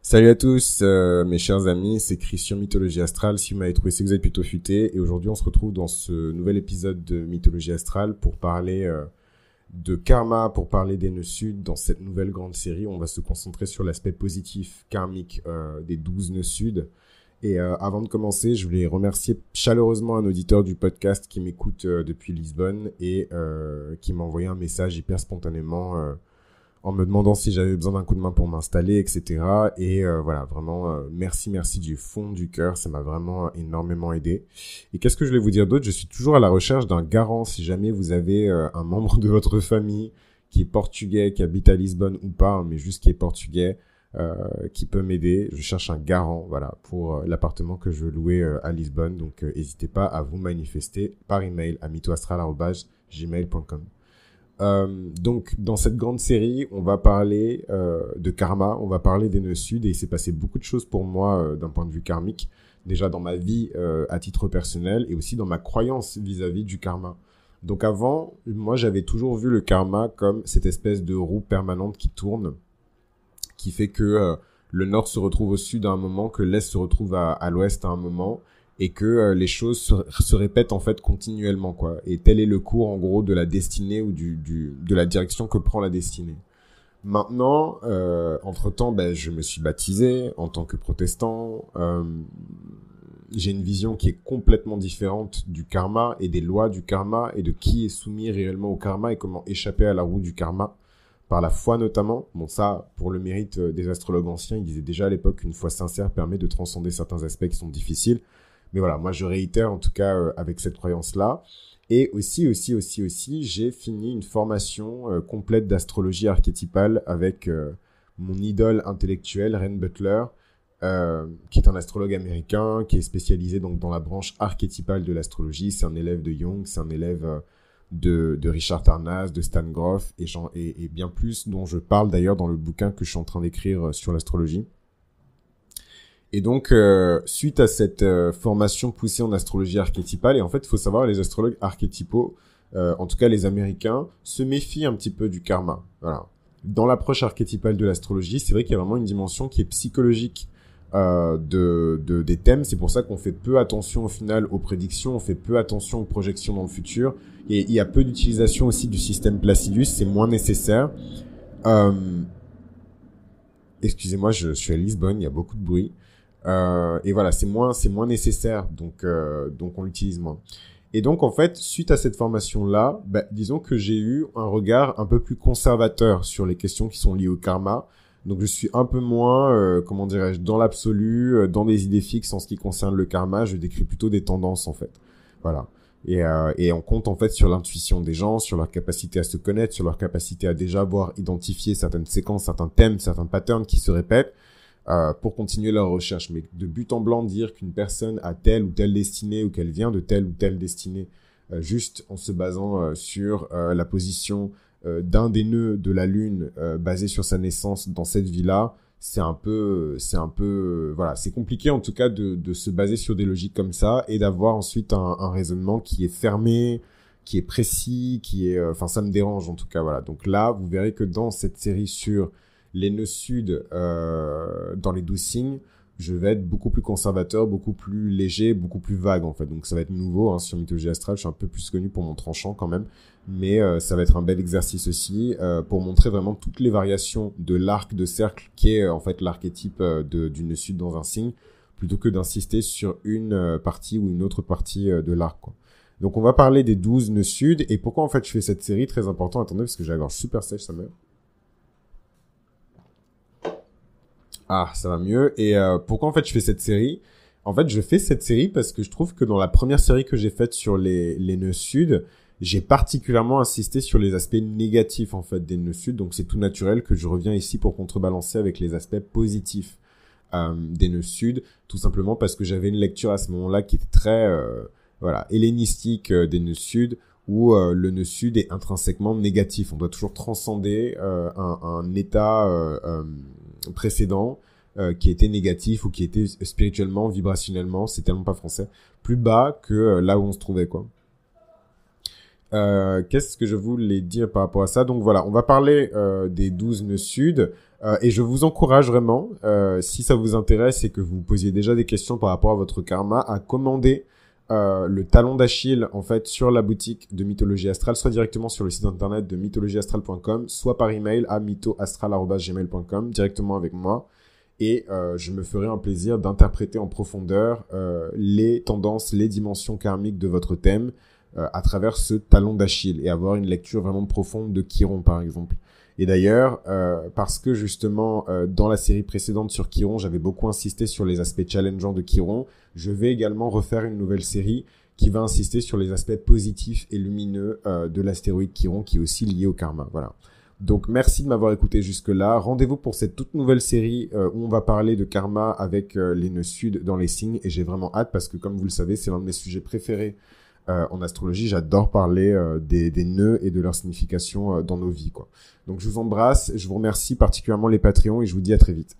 Salut à tous, euh, mes chers amis, c'est Christian Mythologie Astrale. Si vous m'avez trouvé, c'est que vous êtes plutôt futé. Et aujourd'hui, on se retrouve dans ce nouvel épisode de Mythologie Astrale pour parler euh, de karma, pour parler des nœuds sud. Dans cette nouvelle grande série, on va se concentrer sur l'aspect positif karmique euh, des 12 nœuds sud. Et avant de commencer, je voulais remercier chaleureusement un auditeur du podcast qui m'écoute depuis Lisbonne et qui m'a envoyé un message hyper spontanément en me demandant si j'avais besoin d'un coup de main pour m'installer, etc. Et euh, voilà, vraiment, euh, merci, merci du fond du cœur. Ça m'a vraiment énormément aidé. Et qu'est-ce que je voulais vous dire d'autre? Je suis toujours à la recherche d'un garant si jamais vous avez euh, un membre de votre famille qui est portugais, qui habite à Lisbonne ou pas, hein, mais juste qui est portugais, qui peut m'aider. Je cherche un garant, voilà, pour l'appartement que je veux louer à Lisbonne. Donc, n'hésitez pas à vous manifester par email à mitoastral.gmail.com. Euh, donc, dans cette grande série, on va parler euh, de karma, on va parler des nœuds sud, et il s'est passé beaucoup de choses pour moi euh, d'un point de vue karmique, déjà dans ma vie à titre personnel, et aussi dans ma croyance vis-à-vis du karma. Donc avant, moi j'avais toujours vu le karma comme cette espèce de roue permanente qui tourne, qui fait que le nord se retrouve au sud à un moment, que l'est se retrouve à l'ouest à un moment, et que euh, les choses se, répètent en fait continuellement quoi. Et tel est le cours en gros de la destinée ou du, du de la direction que prend la destinée. Maintenant, euh, entre temps, ben, je me suis baptisé en tant que protestant. Euh, j'ai une vision qui est complètement différente du karma et des lois du karma et de qui est soumis réellement au karma et comment échapper à la roue du karma par la foi notamment. Bon ça, pour le mérite euh, des astrologues anciens, ils disaient déjà à l'époque qu'une foi sincère permet de transcender certains aspects qui sont difficiles. Mais voilà, moi je réitère en tout cas euh, avec cette croyance-là. Et aussi, aussi, aussi, aussi, j'ai fini une formation euh, complète d'astrologie archétypale avec euh, mon idole intellectuelle, Ren Butler, qui est un astrologue américain, qui est spécialisé donc dans la branche archétypale de l'astrologie. C'est un élève de Jung, c'est un élève de, Richard Tarnas, de Stan Groff et bien plus, dont je parle d'ailleurs dans le bouquin que je suis en train d'écrire sur l'astrologie. Et donc, euh, suite à cette euh, formation poussée en astrologie archétypale, et en fait, il faut savoir, les astrologues archétypaux, euh, en tout cas les Américains, se méfient un petit peu du karma. Voilà. Dans l'approche archétypale de l'astrologie, c'est vrai qu'il y a vraiment une dimension qui est psychologique de, de, des thèmes. C'est pour ça qu'on fait peu attention au final aux prédictions, on fait peu attention aux projections dans le futur. Et il y a peu d'utilisation aussi du système Placidus, c'est moins nécessaire. Excusez-moi, je suis à Lisbonne, il y a beaucoup de bruit. Euh, et voilà, c'est moins, c'est moins nécessaire, donc, euh, donc on l'utilise moins. Et donc en fait, suite à cette formation-là, bah, disons que j'ai eu un regard un peu plus conservateur sur les questions qui sont liées au karma. Donc je suis un peu moins, euh, comment dirais-je, dans l'absolu, euh, dans des idées fixes en ce qui concerne le karma. Je décris plutôt des tendances en fait. Voilà. Et, euh, et on compte en fait sur l'intuition des gens, sur leur capacité à se connaître, sur leur capacité à déjà avoir identifié certaines séquences, certains thèmes, certains patterns qui se répètent euh, pour continuer leur recherche. Mais de but en blanc, dire qu'une personne a telle ou telle destinée ou qu'elle vient de telle ou telle destinée, euh, juste en se basant euh, sur la position d'un des nœuds de la Lune basé sur sa naissance dans cette vie-là, c'est un peu, c'est un peu, voilà, c'est compliqué en tout cas de, de se baser sur des logiques comme ça et d'avoir ensuite un, un raisonnement qui est fermé, qui est précis, qui est, enfin, ça me dérange en tout cas, voilà. Donc là, vous verrez que dans cette série sur les nœuds sud euh, dans les douze signes, je vais être beaucoup plus conservateur, beaucoup plus léger, beaucoup plus vague en fait. Donc ça va être nouveau hein, sur mythologie astrale. Je suis un peu plus connu pour mon tranchant quand même, mais euh, ça va être un bel exercice aussi euh, pour montrer vraiment toutes les variations de l'arc de cercle qui est en fait l'archétype de du nœud sud dans un signe, plutôt que d'insister sur une partie ou une autre partie de l'arc. Donc on va parler des 12 nœuds sud et pourquoi en fait je fais cette série très important. Attendez parce que j'ai la gorge super sèche ça me. Ah, ça va mieux. Et euh, pourquoi en fait je fais cette série? En fait, je fais cette série parce que je trouve que dans la première série que j'ai faite sur les, les nœuds sud, j'ai particulièrement insisté sur les aspects négatifs en fait des nœuds sud. Donc c'est tout naturel que je reviens ici pour contrebalancer avec les aspects positifs euh, des nœuds sud, tout simplement parce que j'avais une lecture à ce moment-là qui était très euh, voilà hellénistique euh, des nœuds sud où euh, le nœud sud est intrinsèquement négatif. On doit toujours transcender un, un, état précédent euh, qui était négatif ou qui était spirituellement, vibrationnellement, c'est tellement pas français, plus bas que euh, là où on se trouvait quoi. Euh, Qu'est-ce que je voulais dire par rapport à ça? Donc voilà, on va parler des 12 nœuds sud. Et je vous encourage vraiment, si ça vous intéresse et que vous posiez déjà des questions par rapport à votre karma, à commander euh, le talon d'Achille en fait sur la boutique de Mythologie Astrale, soit directement sur le site internet de mythologieastrale.com, soit par email à mythoastral.gmail.com directement avec moi. Et euh, je me ferai un plaisir d'interpréter en profondeur euh, les tendances, les dimensions karmiques de votre thème à travers ce talon d'Achille et avoir une lecture vraiment profonde de Chiron par exemple. Et d'ailleurs, euh, parce que justement, euh, dans la série précédente sur Chiron, j'avais beaucoup insisté sur les aspects challengeants de Chiron, je vais également refaire une nouvelle série qui va insister sur les aspects positifs et lumineux euh, de l'astéroïde Chiron, qui est aussi lié au karma. Voilà. Donc merci de m'avoir écouté jusque-là. Rendez-vous pour cette toute nouvelle série où on va parler de karma avec les nœuds sud dans les signes. Et j'ai vraiment hâte parce que comme vous le savez, c'est l'un de mes sujets préférés euh, en astrologie. J'adore parler euh, des, nœuds et de leur signification euh, dans nos vies. Quoi. Donc je vous embrasse, je vous remercie particulièrement les Patreons et je vous dis à très vite.